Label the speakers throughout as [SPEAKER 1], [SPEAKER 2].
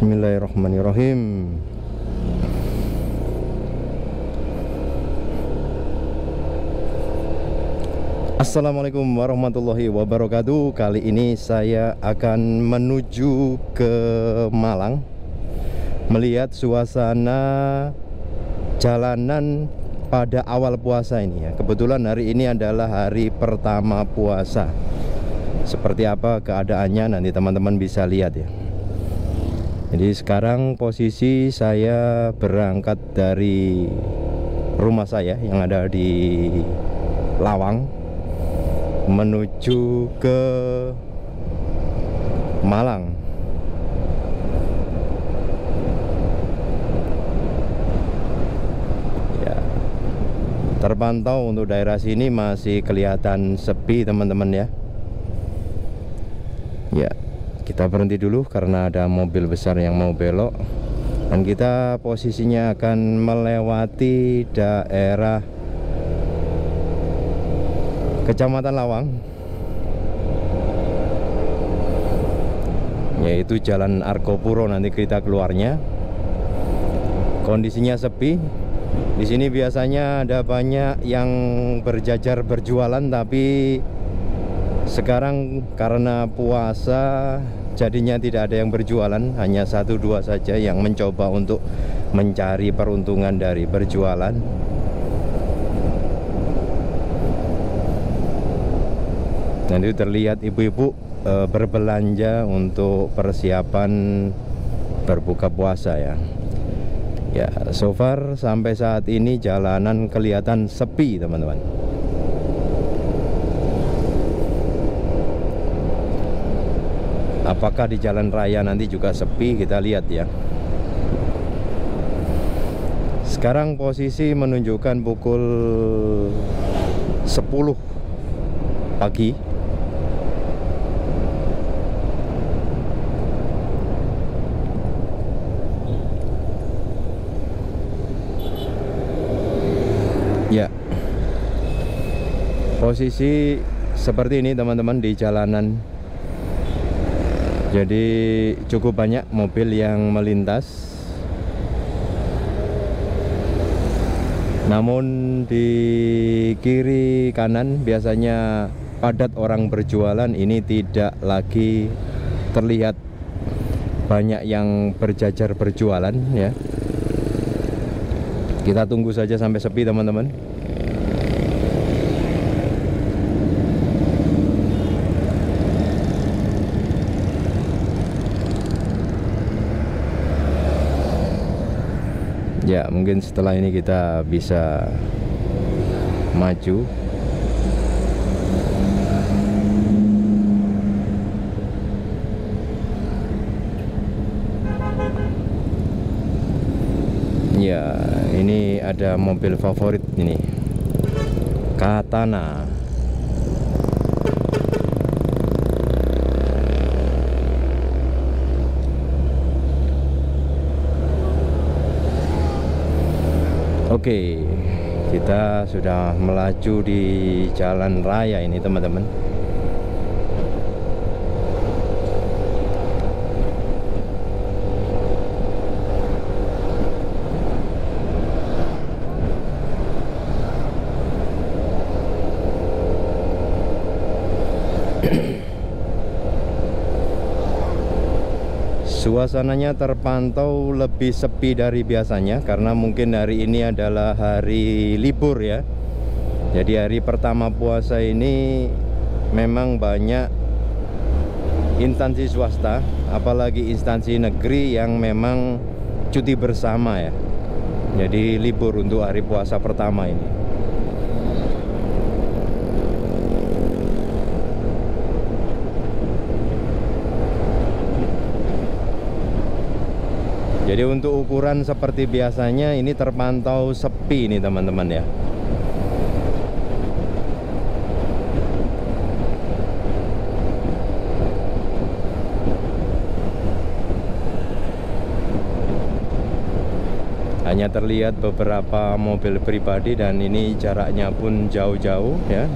[SPEAKER 1] Bismillahirrahmanirrahim. Assalamualaikum warahmatullahi wabarakatuh. Kali ini saya akan menuju ke Malang Melihat suasana jalanan pada awal puasa ini ya. Kebetulan hari ini adalah hari pertama puasa. Seperti apa keadaannya? Nanti teman-teman bisa lihat ya Jadi sekarang posisi saya berangkat dari rumah saya yang ada di Lawang menuju ke Malang. Ya. Terpantau untuk daerah sini masih kelihatan sepi teman-teman ya. Ya kita berhenti dulu karena ada mobil besar yang mau belok. Dan kita posisinya akan melewati daerah Kecamatan Lawang yaitu Jalan Arkopuro. Nanti kita keluarnya. Kondisinya sepi. Di sini biasanya ada banyak yang berjajar berjualan tapi sekarang karena puasa jadinya tidak ada yang berjualan hanya satu dua saja yang mencoba untuk mencari peruntungan dari berjualan Nanti terlihat ibu-ibu e, berbelanja untuk persiapan berbuka puasa ya. Ya, so far sampai saat ini jalanan kelihatan sepi, teman-teman. Apakah di jalan raya nanti juga sepi? Kita lihat ya. Sekarang posisi menunjukkan pukul 10 pagi Ya. Posisi seperti ini teman-teman di jalanan. Jadi cukup banyak mobil yang melintas. Namun di kiri kanan biasanya padat orang berjualan. Ini tidak lagi terlihat banyak yang berjajar berjualan ya. Kita tunggu saja sampai sepi teman-teman ya mungkin setelah ini kita bisa maju. Ya ini ada mobil favorit ini. Katana Oke kita sudah melaju di jalan raya ini teman-teman Suasananya terpantau lebih sepi dari biasanya karena mungkin hari ini adalah hari libur ya. Jadi hari pertama puasa ini memang banyak instansi swasta, apalagi instansi negeri yang memang cuti bersama ya. Jadi libur untuk hari puasa pertama ini. Jadi untuk ukuran seperti biasanya ini terpantau sepi nih teman-teman ya. Hanya terlihat beberapa mobil pribadi dan ini jaraknya pun jauh-jauh ya.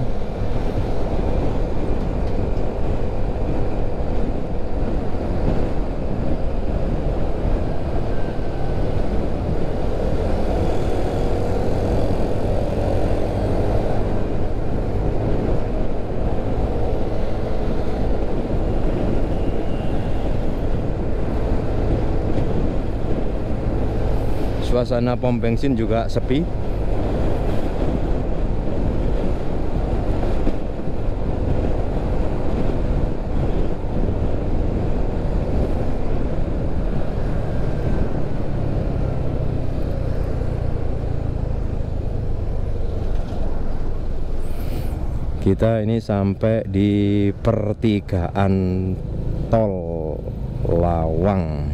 [SPEAKER 1] Suasana pom bensin juga sepi. Kita ini sampai di pertigaan tol Lawang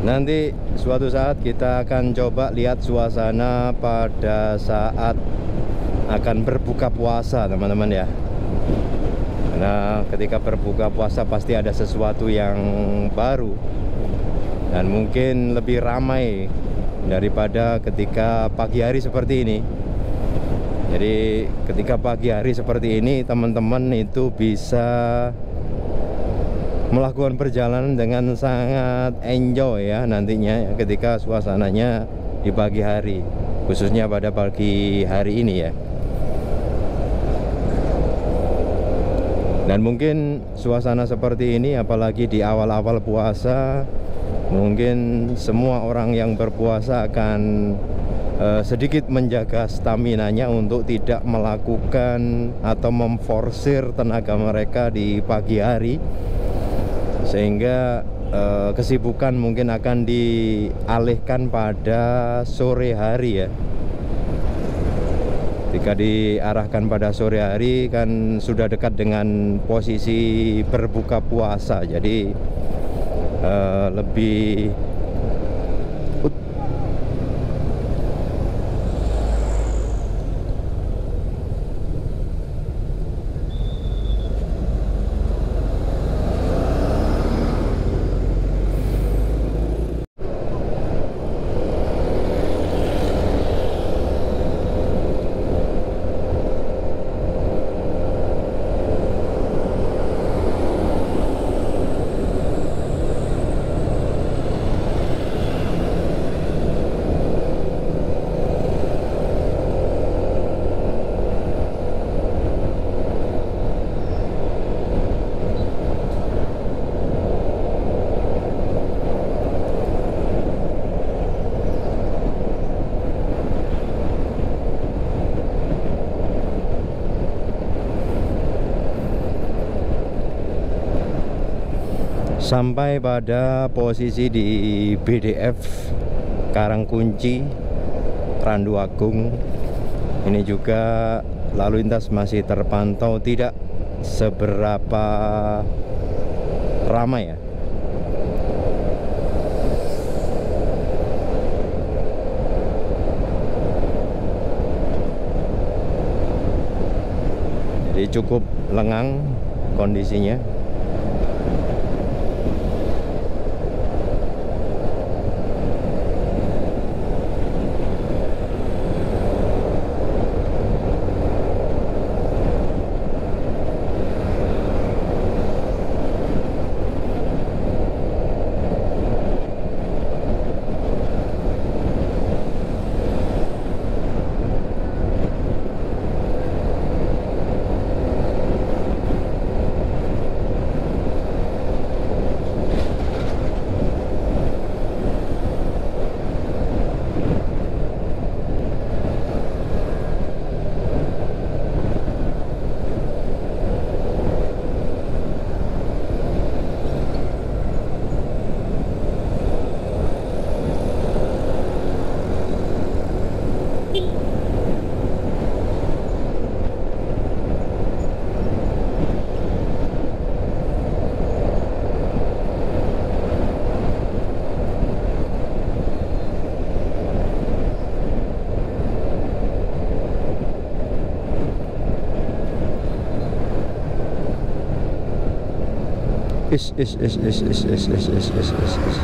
[SPEAKER 1] Nanti suatu saat kita akan coba lihat suasana pada saat akan berbuka puasa teman-teman ya. Karena ketika berbuka puasa pasti ada sesuatu yang baru Dan mungkin lebih ramai daripada ketika pagi hari seperti ini. Jadi ketika pagi hari seperti ini teman-teman itu bisa melakukan perjalanan dengan sangat enjoy ya nantinya ya, ketika suasananya di pagi hari khususnya pada pagi hari ini ya. Dan mungkin suasana seperti ini apalagi di awal-awal puasa mungkin semua orang yang berpuasa akan uh, sedikit menjaga stamina-nya untuk tidak melakukan atau memforsir tenaga mereka di pagi hari sehingga uh, kesibukan mungkin akan dialihkan pada sore hari ya. Jika diarahkan pada sore hari kan sudah dekat dengan posisi berbuka puasa. Jadi uh, lebih sampai pada posisi di BDF Karangkunci Randu Agung. Ini juga lalu lintas masih terpantau tidak seberapa ramai ya. Jadi cukup lengang kondisinya Is is is is is is is is is is is.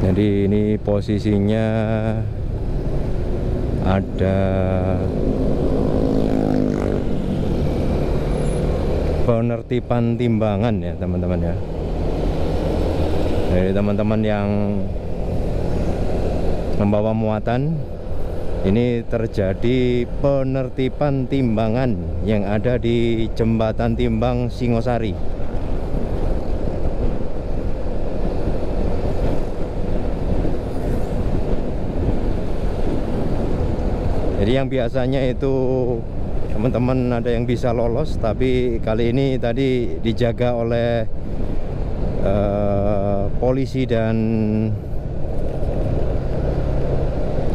[SPEAKER 1] Jadi ini posisinya ada penertiban timbangan ya teman-teman ya. Dari teman-teman yang membawa muatan ini terjadi penertiban timbangan yang ada di jembatan timbang Singosari. Jadi yang biasanya itu teman-teman ada yang bisa lolos tapi kali ini tadi dijaga oleh uh, polisi dan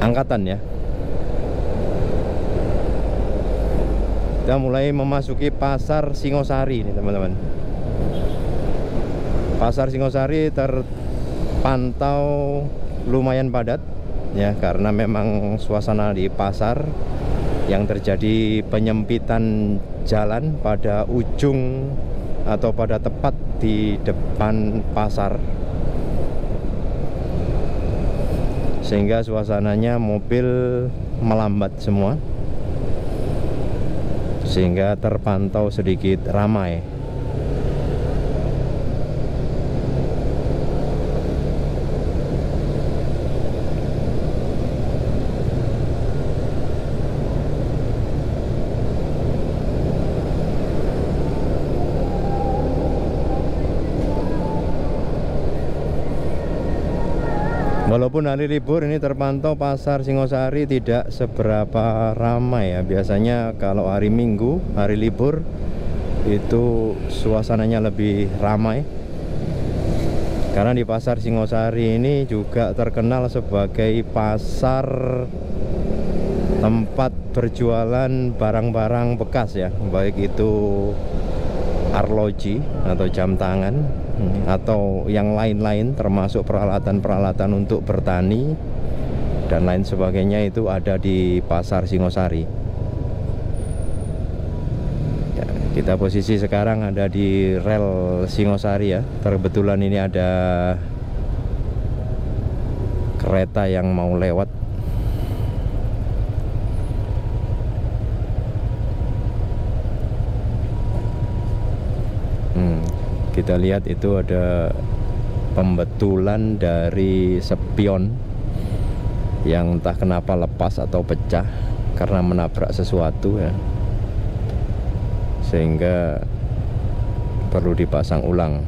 [SPEAKER 1] angkatan ya. Kita mulai memasuki pasar Singosari ini teman-teman. Pasar Singosari terpantau lumayan padat ya karena memang suasana di pasar yang terjadi penyempitan jalan pada ujung atau pada tepat di depan pasar. Sehingga suasananya mobil melambat semua. Sehingga terpantau sedikit ramai Walaupun hari libur ini terpantau pasar Singosari tidak seberapa ramai ya. Biasanya kalau hari Minggu, hari libur itu suasananya lebih ramai. Karena di pasar Singosari ini juga terkenal sebagai pasar tempat berjualan barang-barang bekas ya, baik itu arloji atau jam tangan. Atau yang lain-lain termasuk peralatan-peralatan untuk bertani dan lain sebagainya itu ada di pasar Singosari. Ya, kita posisi sekarang ada di rel Singosari ya. Terbetulan ini ada kereta yang mau lewat kita lihat itu ada pembetulan dari spion yang entah kenapa lepas atau pecah karena menabrak sesuatu ya. Sehingga perlu dipasang ulang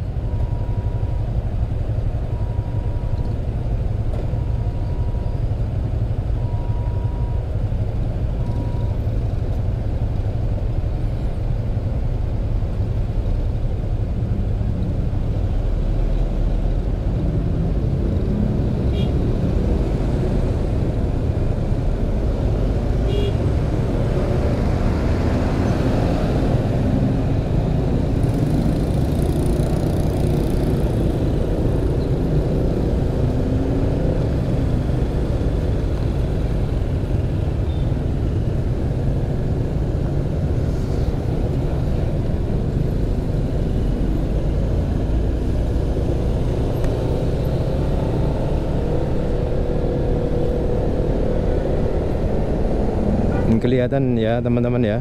[SPEAKER 1] kelihatan ya teman-teman ya.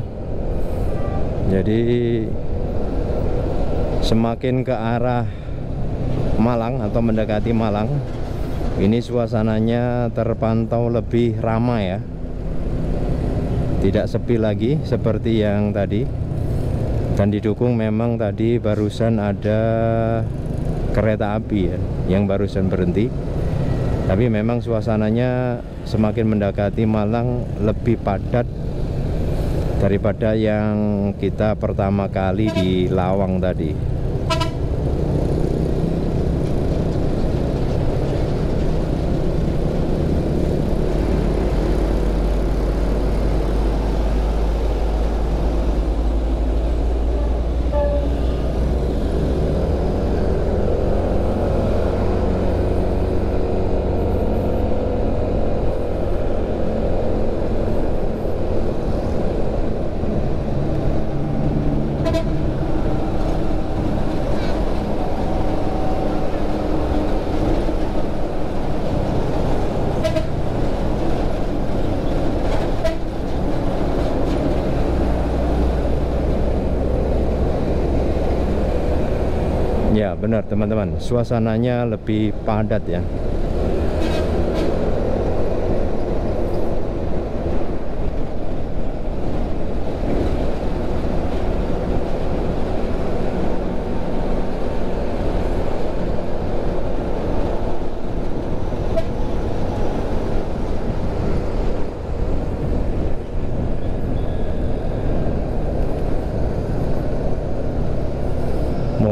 [SPEAKER 1] Jadi semakin ke arah Malang atau mendekati Malang ini suasananya terpantau lebih ramai ya. Tidak sepi lagi seperti yang tadi. Dan didukung memang tadi barusan ada kereta api ya yang barusan berhenti tapi memang suasananya semakin mendekati Malang lebih padat daripada yang kita pertama kali di Lawang tadi Ya benar teman-teman. Suasananya lebih padat ya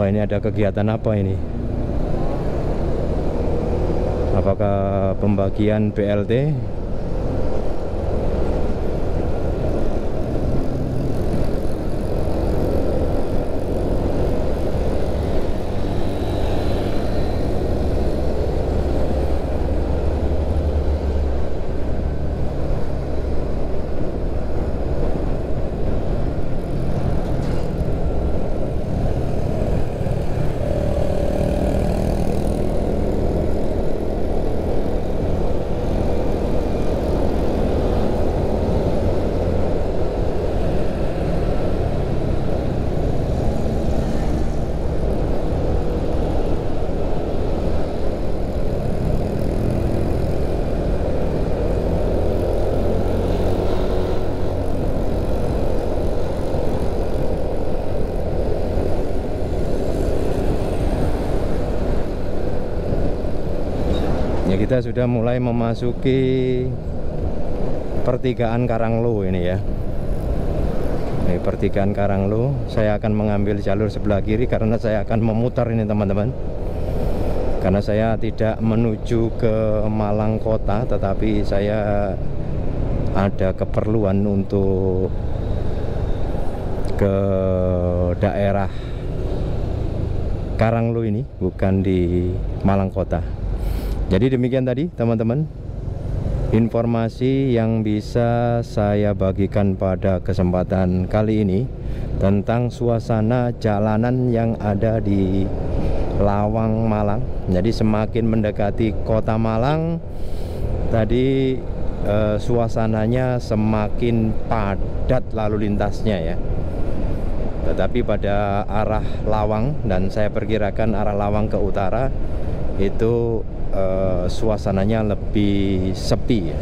[SPEAKER 1] Ini ada kegiatan apa ini? Apakah pembagian BLT? Ya kita sudah mulai memasuki pertigaan Karanglo ini ya. Ini pertigaan Karanglo. Saya akan mengambil jalur sebelah kiri karena saya akan memutar ini teman-teman. Karena saya tidak menuju ke Malang kota, tetapi saya ada keperluan untuk ke daerah Karanglo ini, bukan di Malang kota. Jadi demikian tadi teman-teman informasi yang bisa saya bagikan pada kesempatan kali ini tentang suasana jalanan yang ada di Lawang Malang. Jadi semakin mendekati kota Malang tadi eh, suasananya semakin padat lalu lintasnya ya. Tetapi pada arah Lawang dan saya perkirakan arah Lawang ke utara itu uh, suasananya lebih sepi ya.